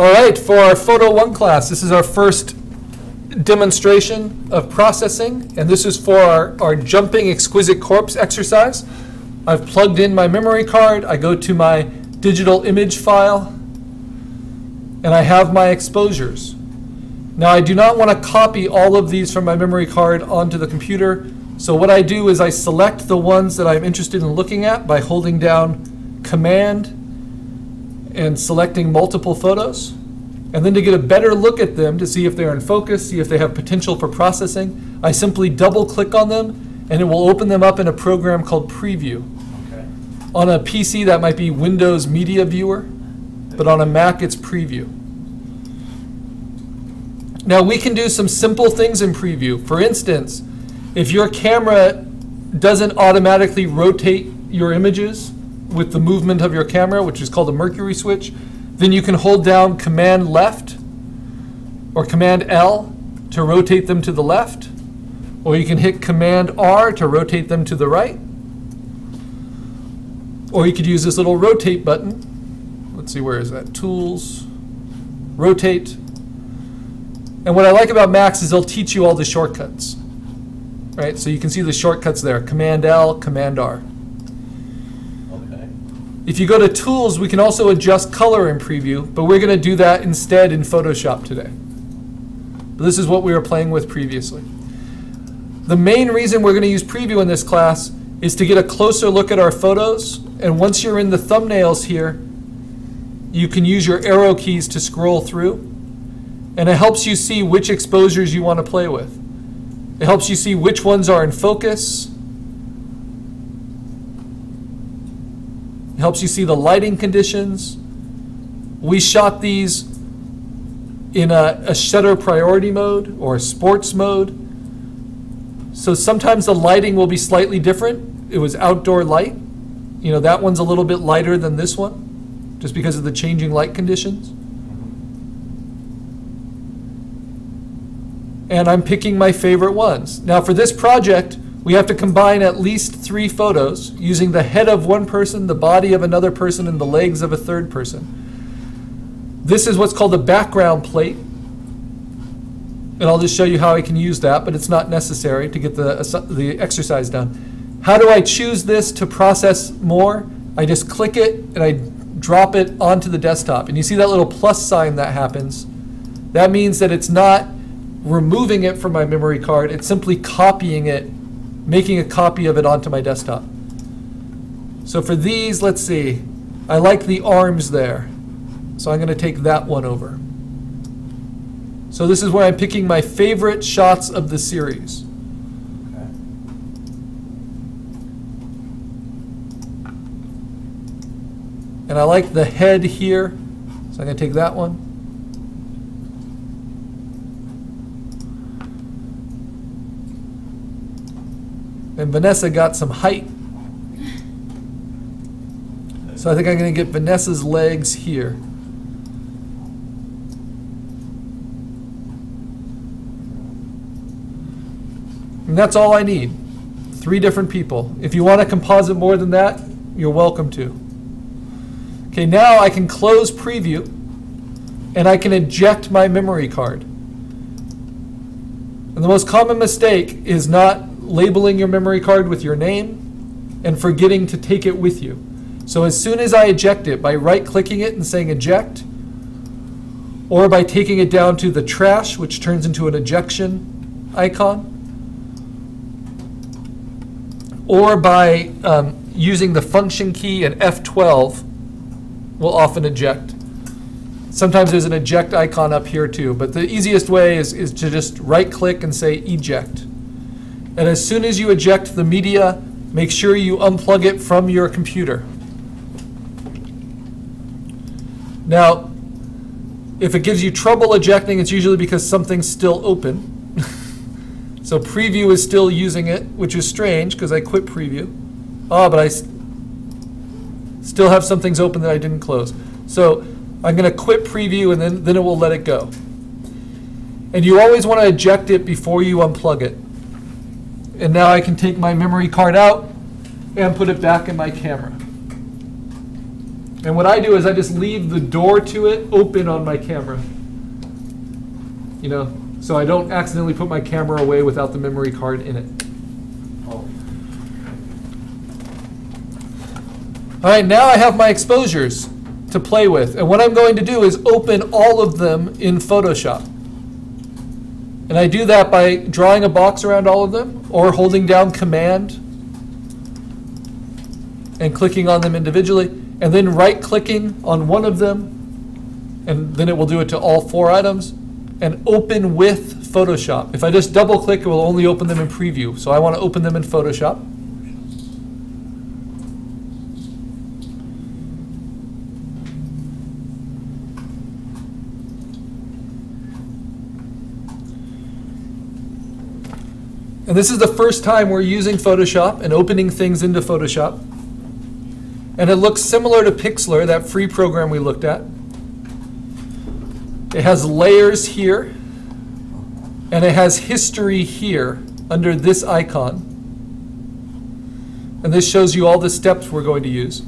All right, for our Photo 1 class, this is our first demonstration of processing, and this is for our, our jumping exquisite corpse exercise. I've plugged in my memory card, I go to my digital image file, and I have my exposures. Now I do not want to copy all of these from my memory card onto the computer, so what I do is I select the ones that I'm interested in looking at by holding down Command and selecting multiple photos. And then to get a better look at them to see if they're in focus, see if they have potential for processing, I simply double click on them and it will open them up in a program called Preview. Okay. On a PC, that might be Windows Media Viewer, but on a Mac, it's Preview. Now, we can do some simple things in Preview. For instance, if your camera doesn't automatically rotate your images with the movement of your camera, which is called a Mercury switch, then you can hold down Command left or Command L to rotate them to the left, or you can hit Command R to rotate them to the right. Or you could use this little rotate button. Let's see, where is that? Tools, rotate. And what I like about Macs is they'll teach you all the shortcuts. Right? So you can see the shortcuts there. Command L, Command R. If you go to Tools, we can also adjust color in Preview, but we're going to do that instead in Photoshop today. But this is what we were playing with previously. The main reason we're going to use Preview in this class is to get a closer look at our photos, and once you're in the thumbnails here, you can use your arrow keys to scroll through, and it helps you see which exposures you want to play with. It helps you see which ones are in focus, It helps you see the lighting conditions. We shot these in a, a shutter priority mode or sports mode. So sometimes the lighting will be slightly different. It was outdoor light. You know, that one's a little bit lighter than this one, just because of the changing light conditions. And I'm picking my favorite ones. Now for this project, we have to combine at least three photos using the head of one person, the body of another person, and the legs of a third person. This is what's called a background plate. And I'll just show you how I can use that, but it's not necessary to get the, the exercise done. How do I choose this to process more? I just click it and I drop it onto the desktop. And you see that little plus sign that happens. That means that it's not removing it from my memory card, it's simply copying it making a copy of it onto my desktop. So for these, let's see, I like the arms there. So I'm going to take that one over. So this is where I'm picking my favorite shots of the series. Okay. And I like the head here. So I'm going to take that one. And Vanessa got some height. So I think I'm going to get Vanessa's legs here. And that's all I need. Three different people. If you want to composite more than that, you're welcome to. Okay, now I can close preview and I can eject my memory card. And the most common mistake is not labeling your memory card with your name and forgetting to take it with you. So as soon as I eject it by right clicking it and saying eject, or by taking it down to the trash, which turns into an ejection icon, or by um, using the function key and F12 will often eject. Sometimes there's an eject icon up here too, but the easiest way is, is to just right click and say eject. And as soon as you eject the media, make sure you unplug it from your computer. Now, if it gives you trouble ejecting, it's usually because something's still open. so preview is still using it, which is strange because I quit preview. Oh, but I still have some things open that I didn't close. So I'm going to quit preview and then, then it will let it go. And you always want to eject it before you unplug it. And now I can take my memory card out and put it back in my camera. And what I do is I just leave the door to it open on my camera. You know, so I don't accidentally put my camera away without the memory card in it. Oh, All right, now I have my exposures to play with. And what I'm going to do is open all of them in Photoshop. And I do that by drawing a box around all of them or holding down Command and clicking on them individually, and then right clicking on one of them, and then it will do it to all four items, and open with Photoshop. If I just double click, it will only open them in preview. So I want to open them in Photoshop. And this is the first time we're using Photoshop and opening things into Photoshop. And it looks similar to Pixlr, that free program we looked at. It has layers here, and it has history here under this icon. And this shows you all the steps we're going to use.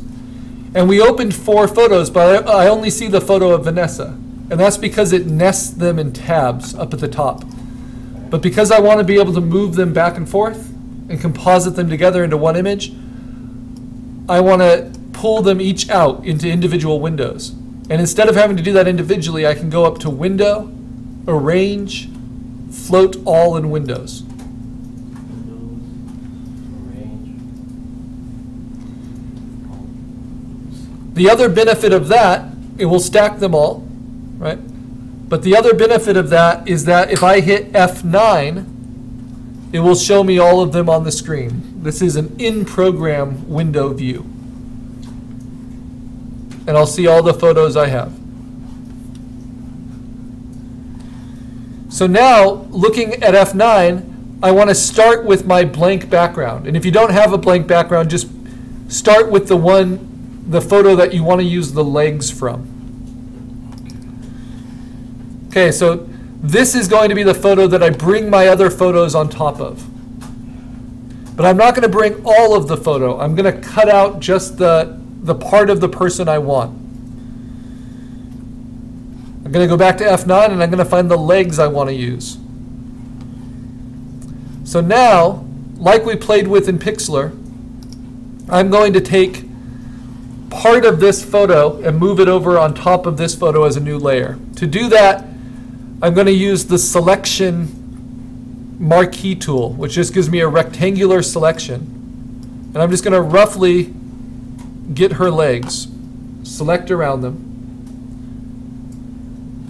And we opened four photos, but I only see the photo of Vanessa. And that's because it nests them in tabs up at the top. But because I want to be able to move them back and forth and composite them together into one image, I want to pull them each out into individual windows. And instead of having to do that individually, I can go up to Window, Arrange, Float All in Windows. The other benefit of that, it will stack them all, right? But the other benefit of that is that if I hit F9, it will show me all of them on the screen. This is an in-program window view. And I'll see all the photos I have. So now, looking at F9, I want to start with my blank background. And if you don't have a blank background, just start with the one, the photo that you want to use the legs from. Okay, so this is going to be the photo that I bring my other photos on top of. But I'm not going to bring all of the photo. I'm going to cut out just the, the part of the person I want. I'm going to go back to F9 and I'm going to find the legs I want to use. So now, like we played with in Pixlr, I'm going to take part of this photo and move it over on top of this photo as a new layer. To do that, I'm going to use the selection marquee tool, which just gives me a rectangular selection. And I'm just going to roughly get her legs, select around them.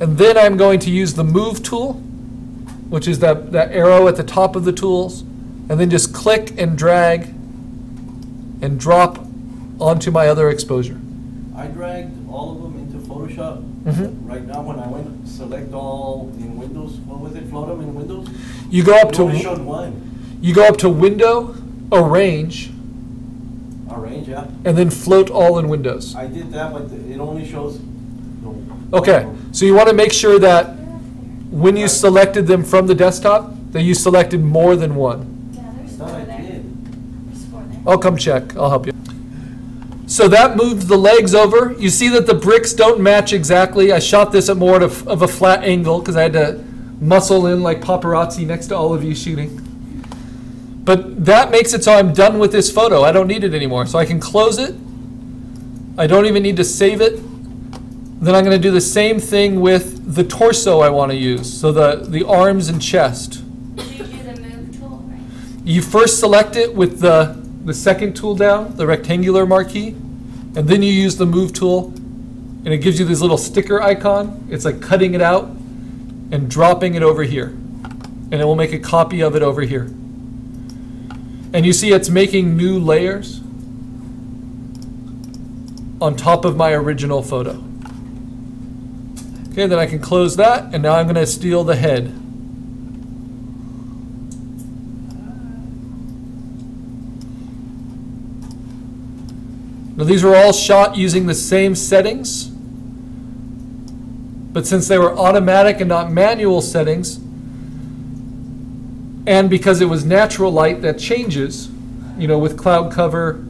And then I'm going to use the move tool, which is that, that arrow at the top of the tools, and then just click and drag and drop onto my other exposure. I dragged all of them into Photoshop. Mhm. Right now, when I went select all in Windows, what was it, float them in Windows? You go up It to only showed one. you go up to Window, Arrange, Arrange, yeah. and then Float All in Windows. I did that, but it only shows. no. Okay, so you want to make sure that when you selected them from the desktop, that you selected more than one. Yeah, there's Thought four I there. did. There's four there. I'll come check. I'll help you. So that moved the legs over. You see that the bricks don't match exactly. I shot this at more of of a flat angle because I had to muscle in like paparazzi next to all of you shooting. But that makes it so I'm done with this photo. I don't need it anymore. So I can close it. I don't even need to save it. Then I'm going to do the same thing with the torso I want to use. So the, the arms and chest. You tool, right? You first select it with the, the second tool down, the rectangular marquee, and then you use the move tool, and it gives you this little sticker icon. It's like cutting it out and dropping it over here. And it will make a copy of it over here. And you see it's making new layers on top of my original photo. Okay, then I can close that, and now I'm going to steal the head. Now these were all shot using the same settings, but since they were automatic and not manual settings, and because it was natural light that changes, you know, with cloud cover,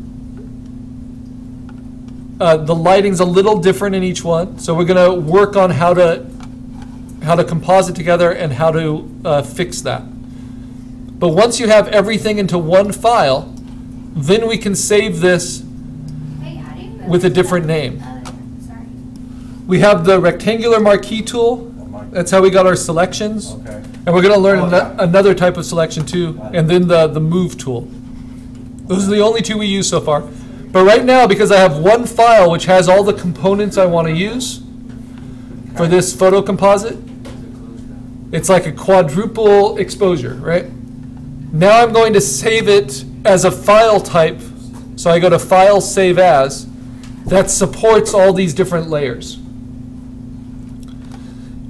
Uh, the lighting's a little different in each one, so we're going to work on how to how to composite together and how to uh, fix that. But once you have everything into one file, then we can save this. Hey, how do you move With a different name. We have the rectangular marquee tool. That's how we got our selections. Okay. And we're going to learn Oh, another type of selection too, and then the, the move tool. Those are the only two we use so far. But right now, because I have one file which has all the components I want to use for this photo composite, it's like a quadruple exposure, right? Now I'm going to save it as a file type. So I go to File, Save As, that supports all these different layers.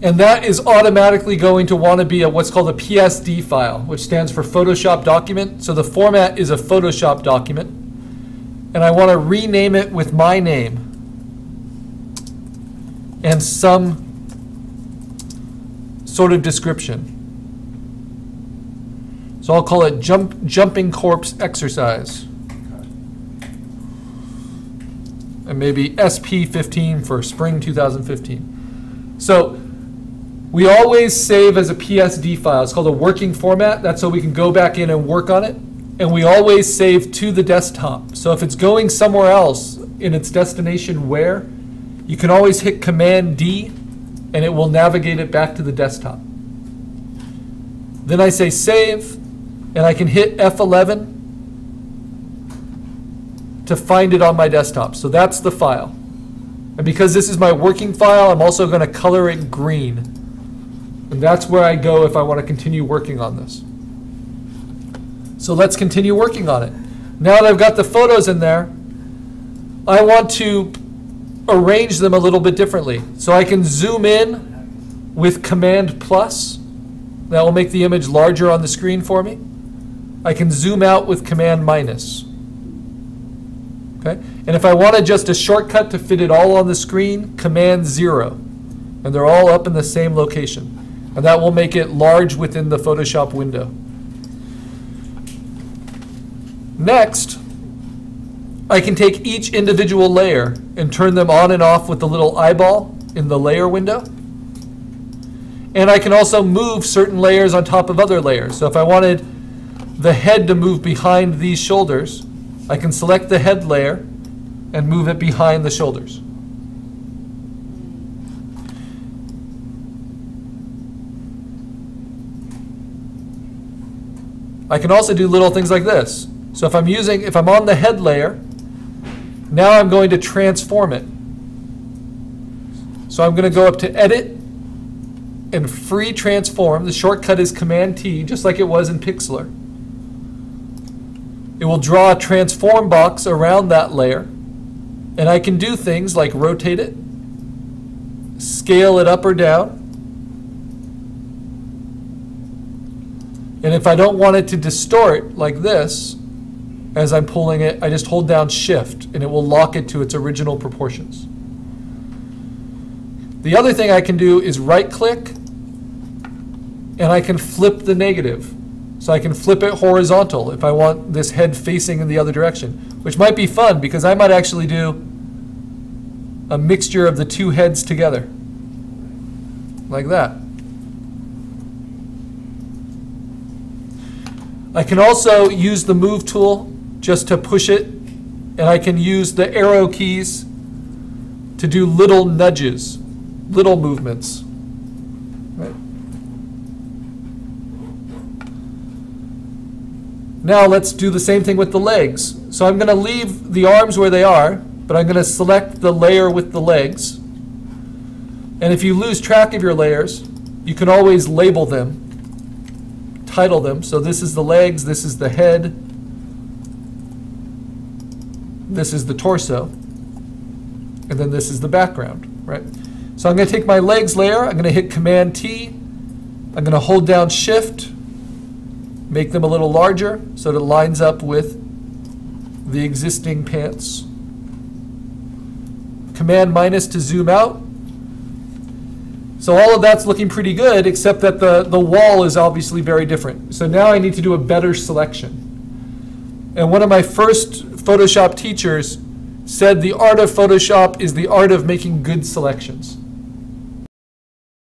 And that is automatically going to want to be a what's called a PSD file, which stands for Photoshop document. So the format is a Photoshop document. And I want to rename it with my name and some sort of description. So I'll call it jump, Jumping Corpse Exercise. And maybe SP15 for spring 2015. So we always save as a PSD file. It's called a working format. That's so we can go back in and work on it. And we always save to the desktop. So if it's going somewhere else in its destination where, you can always hit Command D and it will navigate it back to the desktop. Then I say save and I can hit F11 to find it on my desktop. So that's the file. And because this is my working file, I'm also going to color it green. And that's where I go if I want to continue working on this. So let's continue working on it. Now that I've got the photos in there, I want to arrange them a little bit differently. So I can zoom in with Command plus. That will make the image larger on the screen for me. I can zoom out with Command minus. Okay? And if I wanted just a shortcut to fit it all on the screen, Command zero. And they're all up in the same location. And that will make it large within the Photoshop window. Next, I can take each individual layer and turn them on and off with the little eyeball in the layer window. And I can also move certain layers on top of other layers. So if I wanted the head to move behind these shoulders, I can select the head layer and move it behind the shoulders. I can also do little things like this. So if I'm using, if I'm on the head layer, now I'm going to transform it. So I'm going to go up to Edit and Free Transform. The shortcut is Command T, just like it was in Pixlr. It will draw a transform box around that layer. And I can do things like rotate it, scale it up or down. And if I don't want it to distort like this, as I'm pulling it, I just hold down Shift and it will lock it to its original proportions. The other thing I can do is right click and I can flip the negative. So I can flip it horizontal if I want this head facing in the other direction, which might be fun because I might actually do a mixture of the two heads together. Like that. I can also use the move tool just to push it, and I can use the arrow keys to do little nudges, little movements. Now let's do the same thing with the legs. So I'm going to leave the arms where they are, but I'm going to select the layer with the legs. And if you lose track of your layers, you can always label them, title them. So this is the legs, this is the head, this is the torso, and then this is the background, right? So I'm going to take my legs layer, I'm going to hit Command T, I'm going to hold down Shift, make them a little larger so that it lines up with the existing pants. Command minus to zoom out. So all of that's looking pretty good, except that the, the wall is obviously very different. So now I need to do a better selection. And one of my first Photoshop teachers said the art of Photoshop is the art of making good selections.